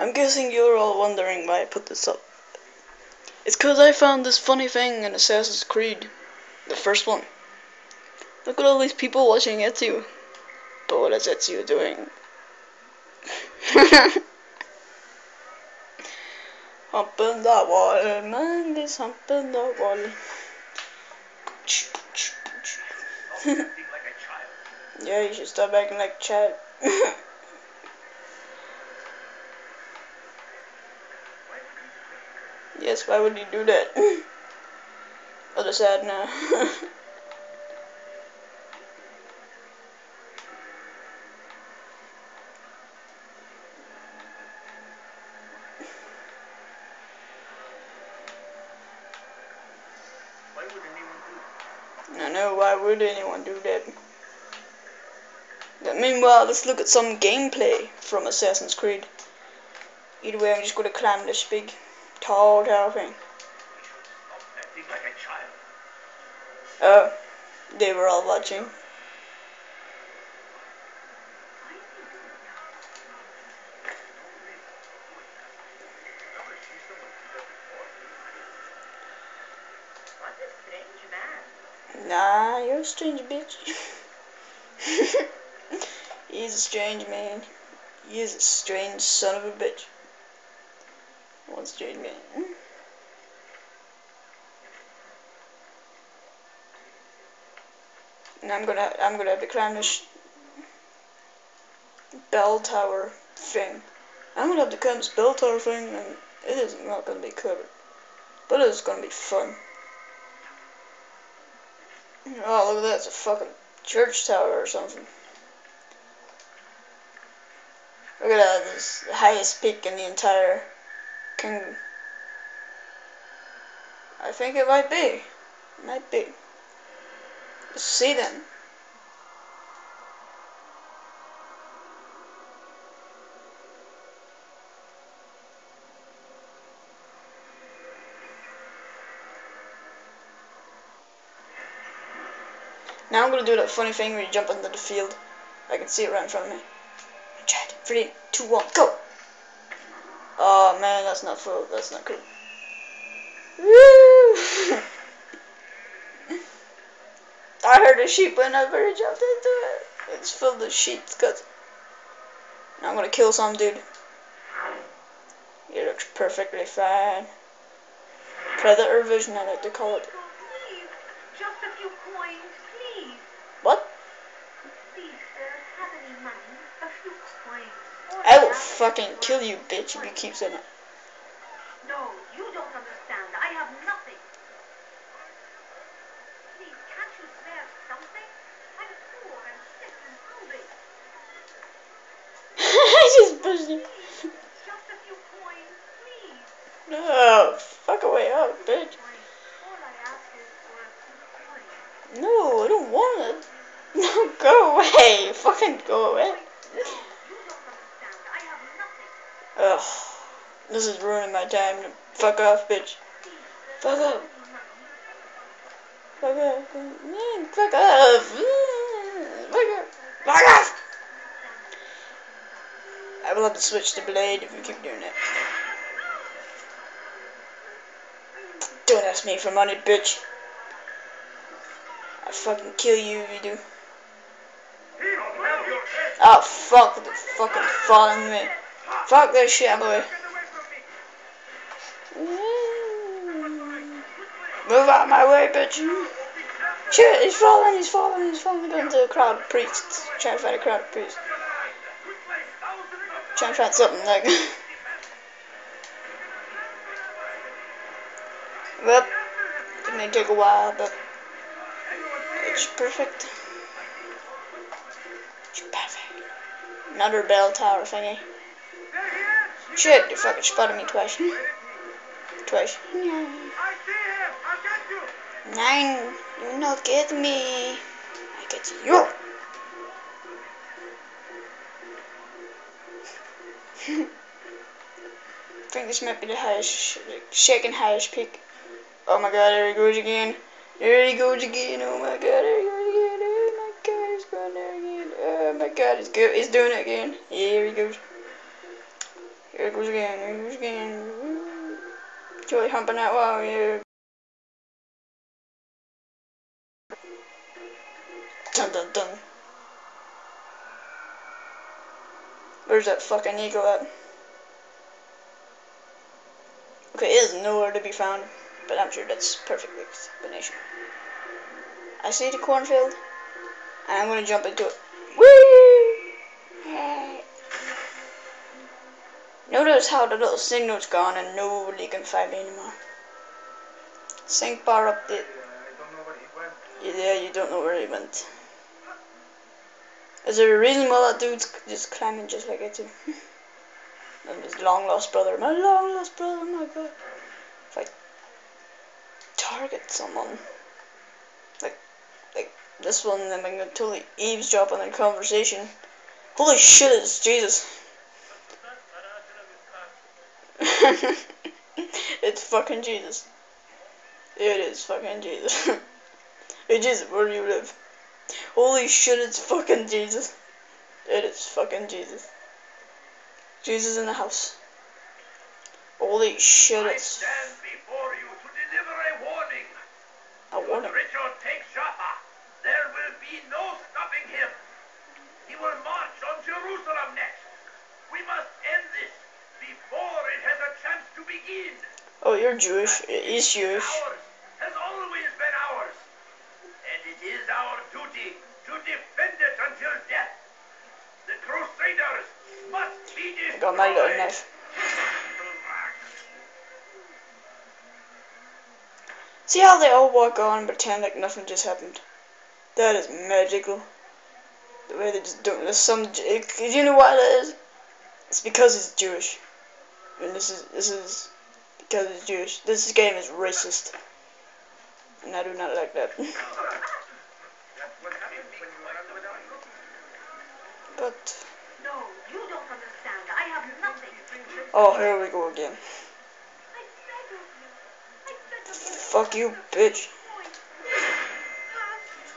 I'm guessing you're all wondering why I put this up. It's because I found this funny thing in Assassin's Creed, the first one. Look at all these people watching Ezio. But what is Ezio doing? humping the wall, man is humping the wall. yeah, you should stop acting like a Yes, why would you do that? Other side now. I know, why would anyone do that? But meanwhile, let's look at some gameplay from Assassin's Creed. Either way, I'm just to climb this big tall tower thing. Oh, they were all watching. Nah, you're a strange bitch. He's a strange man. He's a strange son of a bitch. Man? And I'm gonna I'm gonna climb this bell tower thing. I'm gonna have climb this bell tower thing and it is not gonna be covered. But it's gonna be fun. Oh look at that, it's a fucking church tower or something. Look at that, this the highest peak in the entire can I think it might be. Might be. Let's see then. Now I'm gonna do that funny thing where you jump into the field. I can see it right in front of me. Chat. Three, two, one, go! Oh man, that's not full. That's not cool. Woo! I heard a sheep when I very jumped into it. It's filled with sheep guts. Now I'm gonna kill some dude. He looks perfectly fine. Predator vision, I like to call it. Just a few coins, please. What? Please, uh, have any money? A few coins. Or I will fucking kill you, bitch, if you keep saying that. No, you don't understand. I have nothing. Please, can't you spare something? I'm poor and sick and hungry. I just pushed you. Just a few coins, please. No, fuck away out, bitch. Coins. All I ask is for a few coins. No, I don't want it. No, go away. Fucking go away. No, you don't understand. I have nothing. Ugh. This is ruining my time. Fuck off, bitch. Fuck up. Fuck off. Man, fuck off. Fuck off. Fuck off. I will have to switch the blade if you keep doing it. Don't ask me for money, bitch. I fucking kill you if you do. Oh fuck, the fucking following me. Fuck this shit, boy. Move out of my way, bitch. Shit, he's falling, he's falling, he's falling into the crowd of priests. Trying to find a crowd of priests. Trying to find something like. well, it may take a while, but it's perfect. It's perfect. Another bell tower thingy. Shit, you fucking spotted me twice. Twice. Nine, you not get me. I get you. I think this might be the highest, second highest peak. Oh my god, there he goes again. There he goes again. Oh my god, there he goes again. Oh my god, he's going there again. Oh my god, he's good. He's doing it again. Here he goes. Here it goes again. Here it goes again. Joey humping that wall. Yeah. Dun dun dun. Where's that fucking eagle at? Okay, it is nowhere to be found, but I'm sure that's perfect explanation. I see the cornfield, and I'm gonna jump into it. Whee! Notice how the little signal's gone and can find me anymore. Sync bar update. Yeah, you don't know where he went. Is there a reason why that dude's just climbing just like I do? and his long lost brother, my long lost brother, my god. If I target someone, like, like this one, then I'm gonna totally eavesdrop on their conversation. Holy shit, it's Jesus. it's fucking Jesus. It is fucking Jesus. hey Jesus, where do you live? Holy shit, it's fucking Jesus. It is fucking Jesus. Jesus in the house. Holy shit, I it's stand before you to deliver a warning. a warning. Richard take Jaffa, there will be no stopping him. He will march on Jerusalem next. We must end this before it has a chance to begin. Oh, you're Jewish. He's Jewish. Has always been ours. And it is our duty to defend it until death. The Crusaders must be destroyed. got my little knife. See how they all walk on and pretend like nothing just happened? That is magical. The way they just don't. There's some. You know why that is? It's because he's Jewish. And this is this is because he's Jewish. This game is racist, and I do not like that. That's what happens when you run without looking. but No, you don't understand. I have nothing. oh, here we go again. I beg of you. I beg of you. Fuck you, bitch.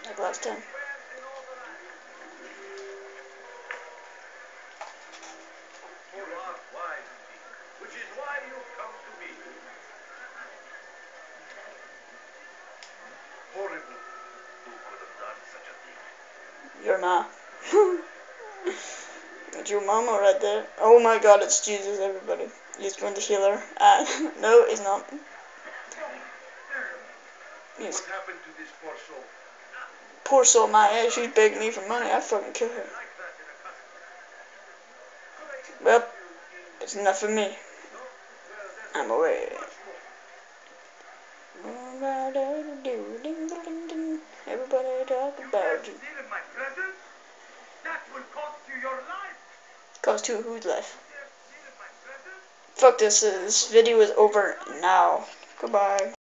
Like last time. You are wise, which is why you come to me. Horrible. Who could have done such a thing? Your ma. That's your mama right there. Oh my god, it's Jesus, everybody. He's going to heal her. Uh, no, he's not. He's What happened to this poor soul? poor soul, my ass. She's begging me for money. I fucking kill her. Like that in a custom. Well, it's enough for me. I'm away. Everybody talk about you. Steal in my presence? That will cost you your life. Cost life. You dare steal in my presence? Fuck this. This video is over now. Goodbye.